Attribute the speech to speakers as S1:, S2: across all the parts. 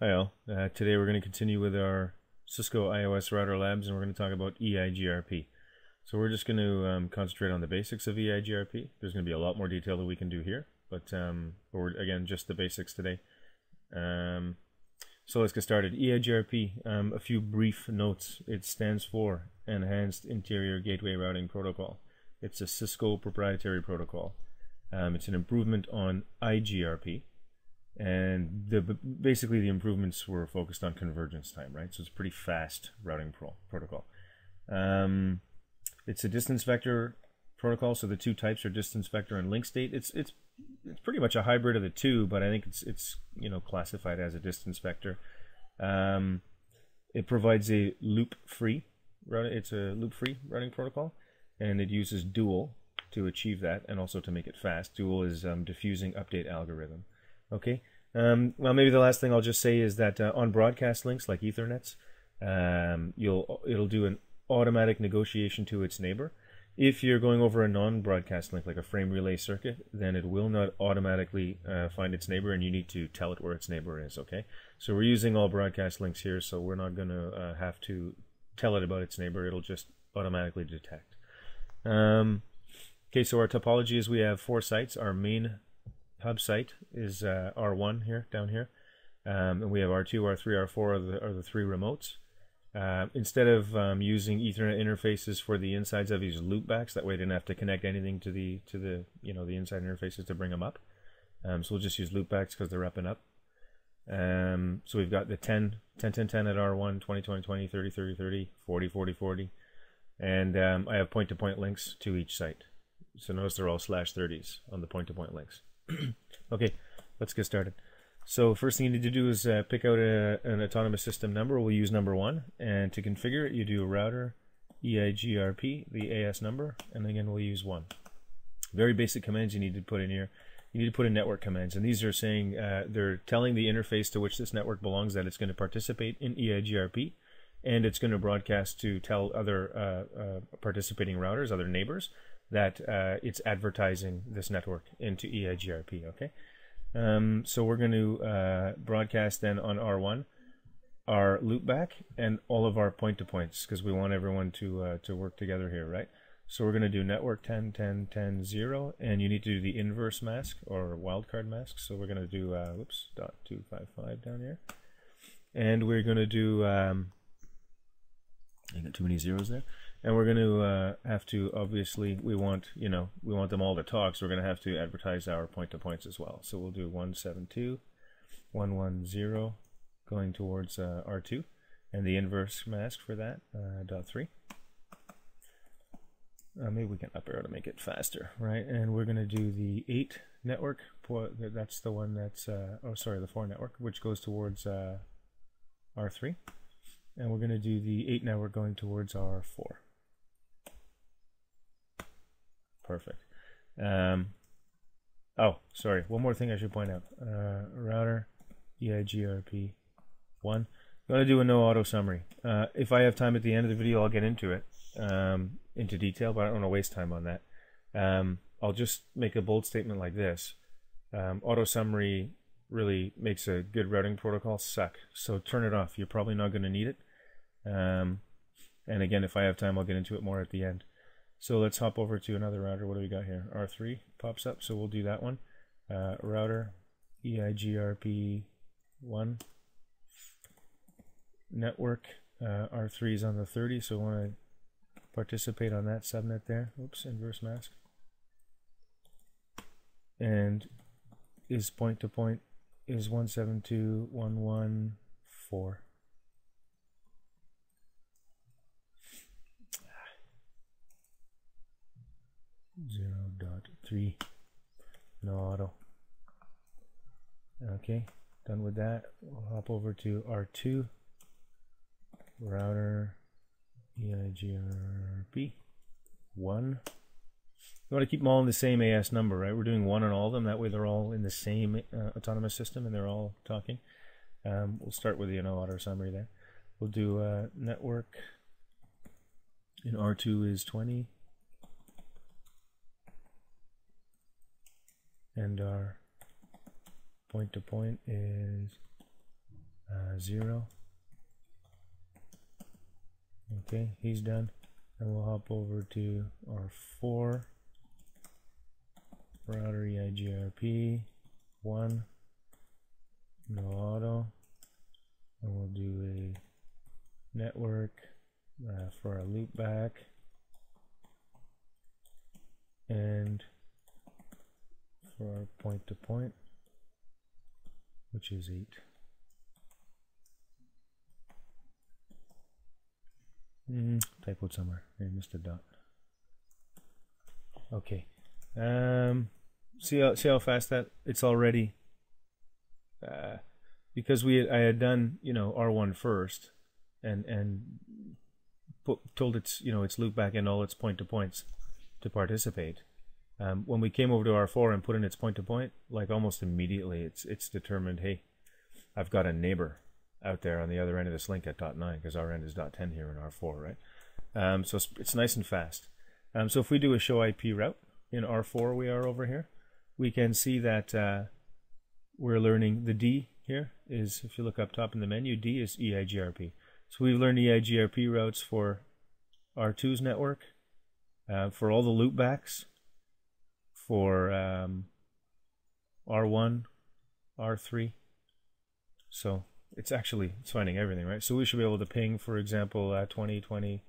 S1: Hi all. Uh, today we're going to continue with our Cisco IOS router labs and we're going to talk about EIGRP. So we're just going to um, concentrate on the basics of EIGRP. There's going to be a lot more detail that we can do here, but um, we're, again, just the basics today. Um, so let's get started. EIGRP, um, a few brief notes. It stands for Enhanced Interior Gateway Routing Protocol. It's a Cisco proprietary protocol. Um, it's an improvement on IGRP and the basically the improvements were focused on convergence time, right? So it's a pretty fast routing pro protocol. Um, it's a distance vector protocol, so the two types are distance vector and link state. It's it's it's pretty much a hybrid of the two, but I think it's it's you know classified as a distance vector. Um, it provides a loop-free routing. It's a loop-free routing protocol, and it uses dual to achieve that, and also to make it fast. Dual is um, diffusing update algorithm. Okay. Um, well, maybe the last thing I'll just say is that uh, on broadcast links like Ethernets, um, you'll it'll do an automatic negotiation to its neighbor. If you're going over a non-broadcast link like a frame relay circuit, then it will not automatically uh, find its neighbor, and you need to tell it where its neighbor is. Okay. So we're using all broadcast links here, so we're not going to uh, have to tell it about its neighbor. It'll just automatically detect. Um, okay. So our topology is we have four sites. Our main hub site is uh, R1 here, down here. Um, and we have R2, R3, R4 are the, are the three remotes. Uh, instead of um, using Ethernet interfaces for the insides of these loopbacks, that way I didn't have to connect anything to the to the you know the inside interfaces to bring them up. Um, so we'll just use loopbacks because they're up and up. Um, so we've got the 10, 10, 10, 10 at R1, 20, 20, 20, 30, 30, 30, 40, 40, 40. And um, I have point-to-point -point links to each site. So notice they're all slash 30s on the point-to-point -point links. okay, let's get started. So first thing you need to do is uh, pick out a, an autonomous system number. We'll use number one. And to configure it, you do router EIGRP, the AS number, and again we'll use one. Very basic commands you need to put in here. You need to put in network commands, and these are saying uh, they're telling the interface to which this network belongs that it's going to participate in EIGRP, and it's going to broadcast to tell other uh, uh, participating routers, other neighbors, that uh, it's advertising this network into EIGRP. Okay, um, so we're going to uh, broadcast then on R1 our loopback and all of our point to points because we want everyone to uh, to work together here, right? So we're going to do network 10, 10, 10, 0, and you need to do the inverse mask or wildcard mask. So we're going to do, uh, whoops, dot 255 down here. And we're going to do, um, I got too many zeros there. And we're going to uh, have to obviously we want you know we want them all to talk so we're going to have to advertise our point to points as well. So we'll do 172 110 going towards uh, R2 and the inverse mask for that uh, dot 3 uh, maybe we can up arrow to make it faster right? And we're going to do the 8 network that's the one that's uh, oh sorry the 4 network which goes towards uh, R3 and we're going to do the 8 now we're going towards our 4 Perfect. Um, oh, sorry. One more thing I should point out. Uh, router EIGRP one. I'm going to do a no auto summary. Uh, if I have time at the end of the video, I'll get into it, um, into detail, but I don't want to waste time on that. Um, I'll just make a bold statement like this. Um, auto summary really makes a good routing protocol suck. So turn it off. You're probably not going to need it. Um, and again, if I have time, I'll get into it more at the end. So let's hop over to another router. What do we got here? R3 pops up, so we'll do that one. Uh, router EIGRP1 network. Uh, R3 is on the 30, so we want to participate on that subnet there. Oops, inverse mask. And is point to point is 172.114. zero dot three. No auto. Okay done with that. We'll hop over to R2 router EIGRP one. You want to keep them all in the same AS number right? We're doing one on all of them. That way they're all in the same uh, autonomous system and they're all talking. Um, we'll start with the no, auto summary there. We'll do uh, network. In R2 is 20 and our point to point is uh, 0. Okay, he's done. And we'll hop over to our 4 router EIGRP, 1, no auto, and we'll do a network uh, for our loop back, and for point to point, which is 8. Mm, typoed somewhere. I missed a dot. Okay. Um, see how see how fast that it's already. Uh, because we I had done you know R1 first, and and put, told its you know its loop back and all its point to points to participate. Um, when we came over to R4 and put in its point to point, like almost immediately, it's it's determined. Hey, I've got a neighbor out there on the other end of this link at dot 9 because our end is dot 10 here in R4, right? Um, so it's, it's, nice and fast. Um, so if we do a show IP route in R4, we are over here, we can see that uh, we're learning the D here is, if you look up top in the menu, D is EIGRP. So we've learned EIGRP routes for R2's network, uh, for all the loopbacks, for um, R1, R3. So it's actually it's finding everything, right? So we should be able to ping, for example, uh, 20, 20,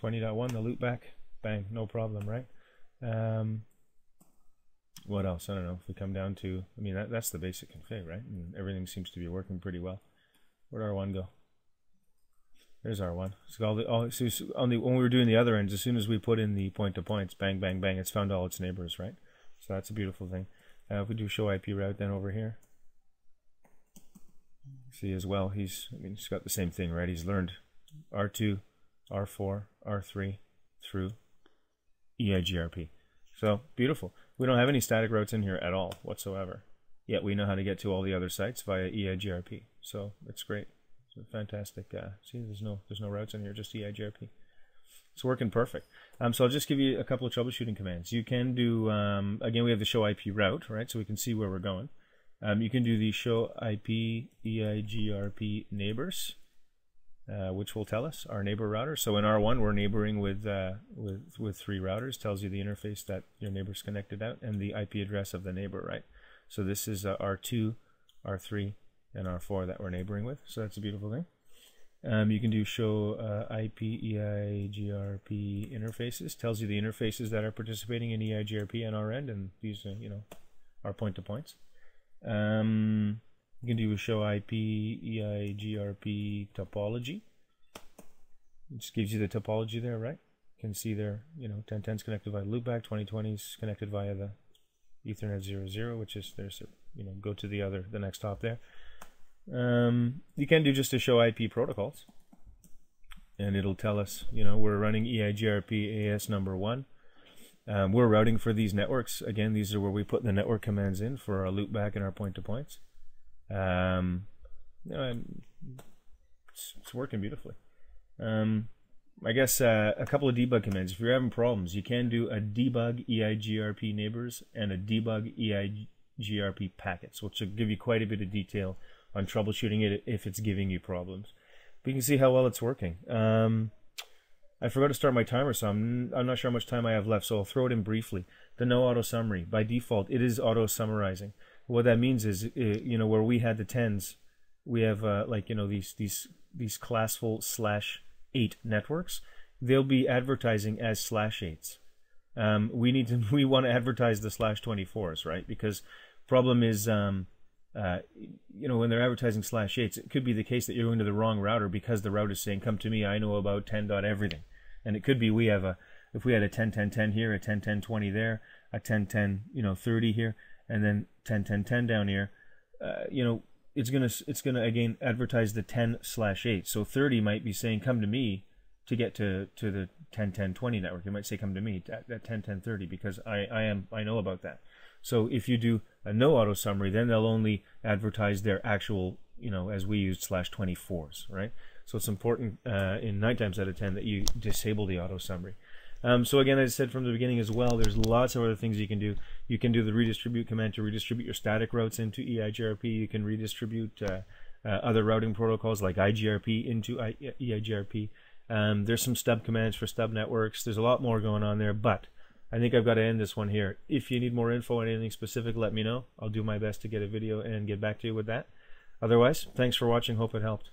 S1: 20.1, the loopback, bang, no problem, right? Um, what else? I don't know. If we come down to, I mean, that, that's the basic config, right? And everything seems to be working pretty well. Where'd R1 go? There's R1. So all the, all, so on the, when we were doing the other ends, as soon as we put in the point to points, bang, bang, bang, it's found all its neighbors, right? So that's a beautiful thing. Uh, if we do show IP route then over here, see as well, he's, I mean, he's got the same thing, right? He's learned R2, R4, R3 through EIGRP. So beautiful. We don't have any static routes in here at all whatsoever. Yet we know how to get to all the other sites via EIGRP. So it's great. Fantastic. Uh, see, there's no there's no routes in here, just EIGRP. It's working perfect. Um, so I'll just give you a couple of troubleshooting commands. You can do um, again. We have the show IP route, right? So we can see where we're going. Um, you can do the show IP EIGRP neighbors, uh, which will tell us our neighbor router. So in R1, we're neighboring with, uh, with, with three routers, tells you the interface that your neighbor's connected out and the IP address of the neighbor, right? So this is uh, R2, R3, and R4 that we're neighboring with. So that's a beautiful thing. Um, you can do show uh, IP EIGRP interfaces. Tells you the interfaces that are participating in EIGRP on our end, and these, uh, you know, are point to points. Um, you can do a show IP EIGRP topology. It just gives you the topology there, right? You can see there, you know, 1010 is connected via loopback, 2020 is connected via the Ethernet 00, which is there's a, you know, go to the other, the next hop there. Um, you can do just a show IP protocols, and it'll tell us, you know, we're running EIGRP AS number one. Um, we're routing for these networks. Again, these are where we put the network commands in for our loopback and our point to points. Um, you know, it's, it's, working beautifully. Um, I guess uh, a couple of debug commands. If you're having problems, you can do a debug EIGRP neighbors and a debug EIGRP packets, which will give you quite a bit of detail on troubleshooting it if it's giving you problems. But you can see how well it's working. Um, I forgot to start my timer, so I'm, I'm not sure how much time I have left, so I'll throw it in briefly. The no auto summary. By default, it is auto summarizing. What that means is, you know, where we had the tens, we have uh, like you know these these these classful slash eight networks. They'll be advertising as slash eights. Um, we need to we want to advertise the slash twenty fours, right? Because problem is um, uh, you know, when they're advertising slash eights, it could be the case that you're going to the wrong router because the router is saying, "Come to me, I know about 10 dot everything," and it could be we have a if we had a 10 10 10 here, a 10 10 20 there, a 10 10 you know 30 here, and then 10 10 10 down here, uh, you know, it's gonna it's gonna again advertise the 10 slash 8. So 30 might be saying, "Come to me," to get to to the 10 10 20 network. It might say, "Come to me at, at 10 10 30," because I I am I know about that. So if you do no auto summary, then they'll only advertise their actual, you know, as we used slash 24s, right? So it's important uh, in nine times out of 10 that you disable the auto summary. Um, so again, as I said from the beginning as well, there's lots of other things you can do. You can do the redistribute command to redistribute your static routes into EIGRP. You can redistribute uh, uh, other routing protocols like IGRP into I- EIGRP. Um, there's some stub commands for stub networks. There's a lot more going on there, but I think I've got to end this one here. If you need more info on anything specific, let me know. I'll do my best to get a video and get back to you with that. Otherwise, thanks for watching. Hope it helped.